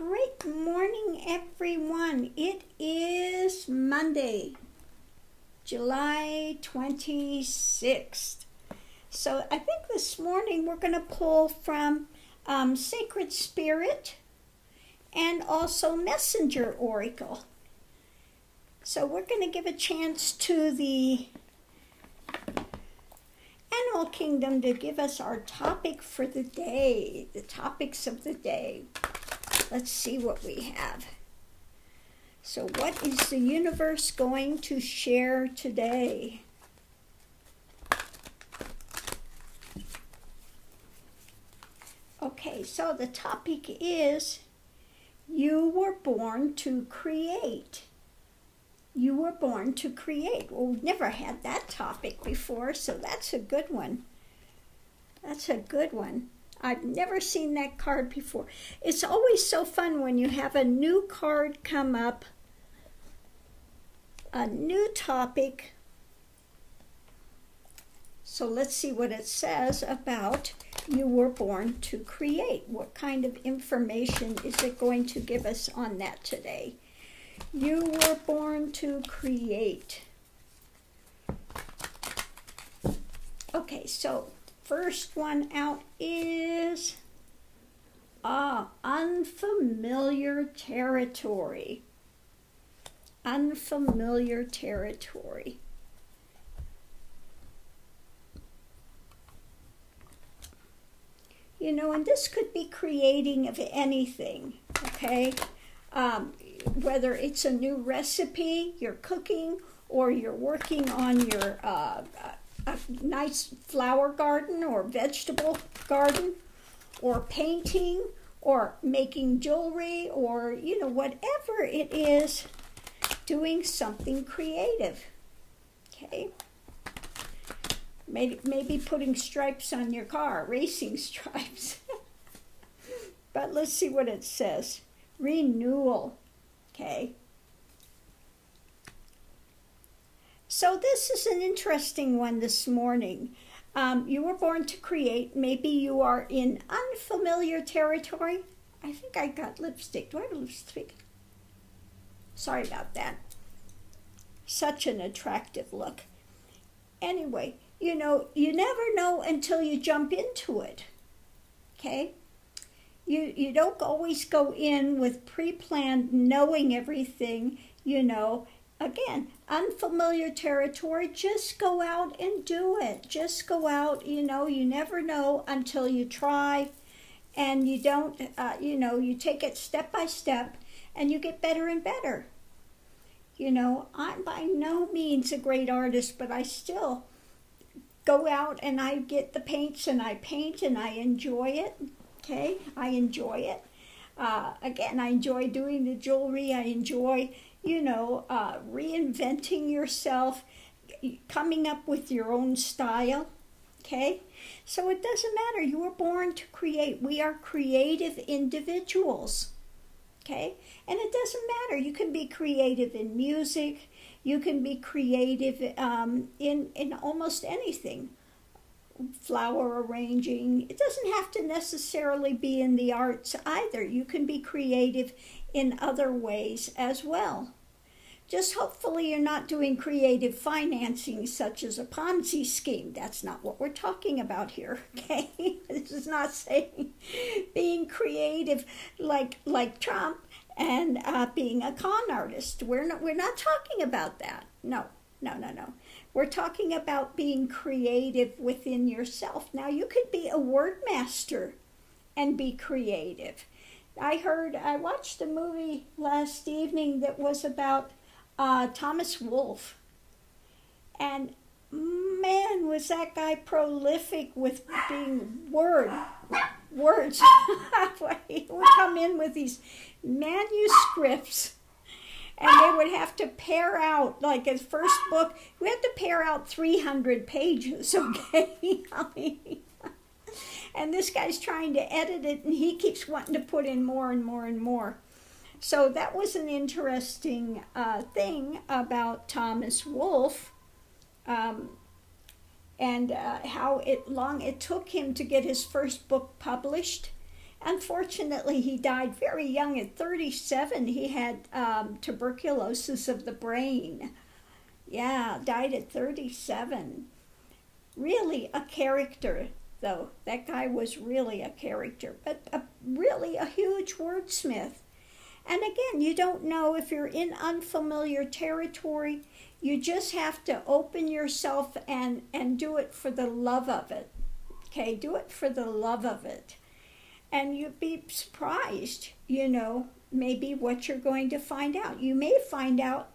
Great morning, everyone. It is Monday, July 26th. So I think this morning we're going to pull from um, Sacred Spirit and also Messenger Oracle. So we're going to give a chance to the Animal Kingdom to give us our topic for the day, the topics of the day. Let's see what we have. So, what is the universe going to share today? Okay, so the topic is you were born to create. You were born to create. Well, we've never had that topic before, so that's a good one. That's a good one. I've never seen that card before. It's always so fun when you have a new card come up, a new topic. So let's see what it says about you were born to create. What kind of information is it going to give us on that today? You were born to create. Okay, so first one out is ah, unfamiliar territory. Unfamiliar territory. You know, and this could be creating of anything, okay? Um, whether it's a new recipe you're cooking or you're working on your uh, a nice flower garden or vegetable garden or painting or making jewelry or you know whatever it is doing something creative okay? Maybe, maybe putting stripes on your car racing stripes. But let's see what it says. Renewal okay So, this is an interesting one this morning. Um, you were born to create. Maybe you are in unfamiliar territory. I think I got lipstick. Do I have lipstick? Sorry about that. Such an attractive look. Anyway, you know, you never know until you jump into it. Okay? You, you don't always go in with pre planned knowing everything, you know, again, unfamiliar territory, just go out and do it. Just go out, you know, you never know until you try and you don't, uh, you know, you take it step by step and you get better and better. You know, I'm by no means a great artist, but I still go out and I get the paints and I paint and I enjoy it. Okay, I enjoy it. Uh, again, I enjoy doing the jewelry. I enjoy you know, uh, reinventing yourself, coming up with your own style. Okay? So it doesn't matter. You were born to create. We are creative individuals. Okay? And it doesn't matter. You can be creative in music, you can be creative um, in, in almost anything. Flower arranging. It doesn't have to necessarily be in the arts either. You can be creative in other ways as well. Just hopefully you're not doing creative financing such as a Ponzi scheme. That's not what we're talking about here, okay? this is not saying being creative like like Trump and uh, being a con artist. We're not we're not talking about that. No, no, no, no. We're talking about being creative within yourself. Now you could be a word master and be creative. I heard, I watched a movie last evening that was about uh, Thomas Wolfe. And man, was that guy prolific with being word, words. he would come in with these manuscripts would have to pare out like his first book we had to pare out 300 pages okay? I mean, and this guy's trying to edit it and he keeps wanting to put in more and more and more. So that was an interesting uh, thing about thomas wolfe um, and uh, how it long it took him to get his first book published Unfortunately, he died very young at 37. He had um, tuberculosis of the brain. Yeah, died at 37. Really a character, though. That guy was really a character, but a, really a huge wordsmith. And again, you don't know if you're in unfamiliar territory. You just have to open yourself and, and do it for the love of it. Okay, do it for the love of it. And you'd be surprised, you know, maybe what you're going to find out. You may find out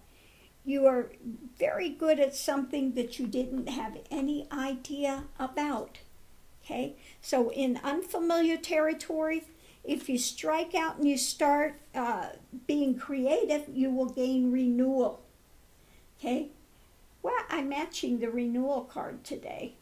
you are very good at something that you didn't have any idea about. Okay, so in unfamiliar territory, if you strike out and you start uh, being creative, you will gain renewal. Okay, well, I'm matching the renewal card today.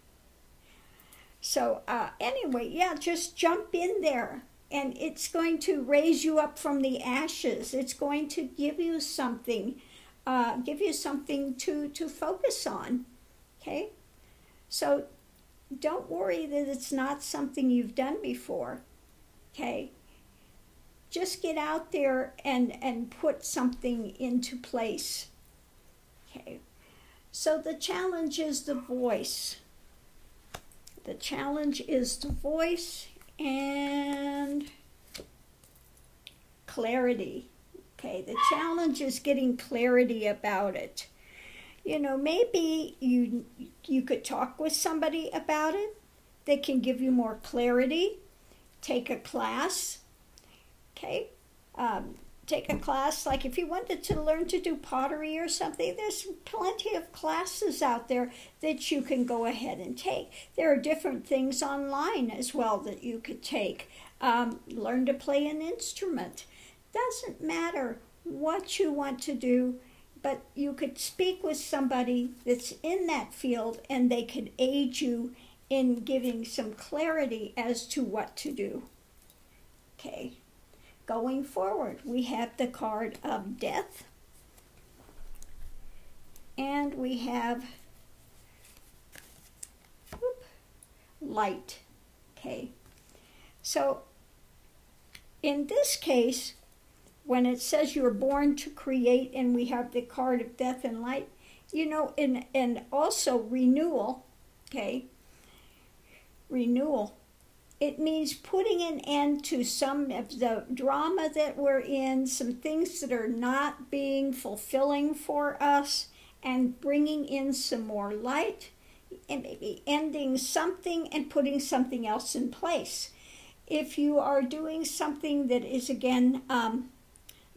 So, uh, anyway, yeah, just jump in there and it's going to raise you up from the ashes. It's going to give you something, uh, give you something to, to focus on. Okay? So, don't worry that it's not something you've done before. Okay? Just get out there and, and put something into place. Okay? So, the challenge is the voice. The challenge is the voice and clarity. Okay, the challenge is getting clarity about it. You know, maybe you you could talk with somebody about it. They can give you more clarity. Take a class. Okay, um, take a class like if you wanted to learn to do pottery or something there's plenty of classes out there that you can go ahead and take. There are different things online as well that you could take. Um, learn to play an instrument. Doesn't matter what you want to do but you could speak with somebody that's in that field and they could aid you in giving some clarity as to what to do. Okay going forward. We have the card of death. And we have whoop, light. Okay. So in this case, when it says you're born to create and we have the card of death and light, you know, and, and also renewal, okay, renewal it means putting an end to some of the drama that we're in, some things that are not being fulfilling for us, and bringing in some more light, and maybe ending something and putting something else in place. If you are doing something that is, again, um,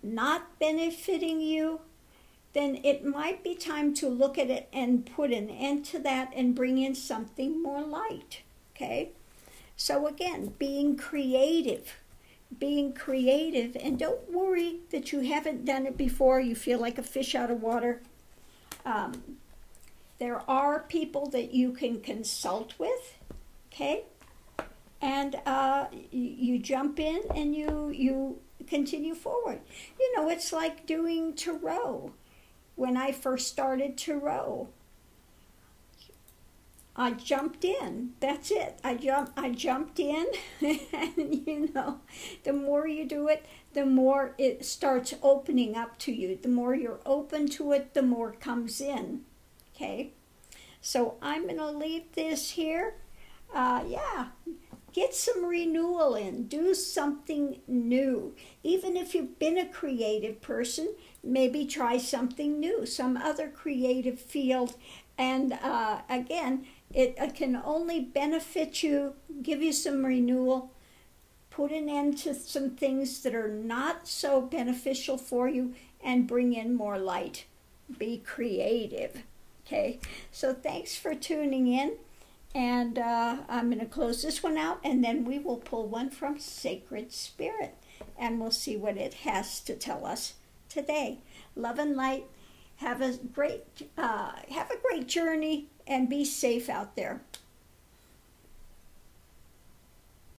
not benefiting you, then it might be time to look at it and put an end to that and bring in something more light. Okay? So, again, being creative, being creative, and don't worry that you haven't done it before, you feel like a fish out of water. Um, there are people that you can consult with, okay? And uh, you, jump in and you, you continue forward. You know, it's like doing tarot. When I first started tarot, I jumped in. That's it. I jump. I jumped in, and you know, the more you do it, the more it starts opening up to you. The more you're open to it, the more comes in. Okay, so I'm going to leave this here. Uh, yeah, get some renewal in. Do something new. Even if you've been a creative person, maybe try something new, some other creative field. And uh, again, it, it can only benefit you, give you some renewal, put an end to some things that are not so beneficial for you, and bring in more light. Be creative. Okay, so thanks for tuning in. And uh, I'm going to close this one out, and then we will pull one from Sacred Spirit, and we'll see what it has to tell us today. Love and light. Have a great, uh, have a great journey and be safe out there.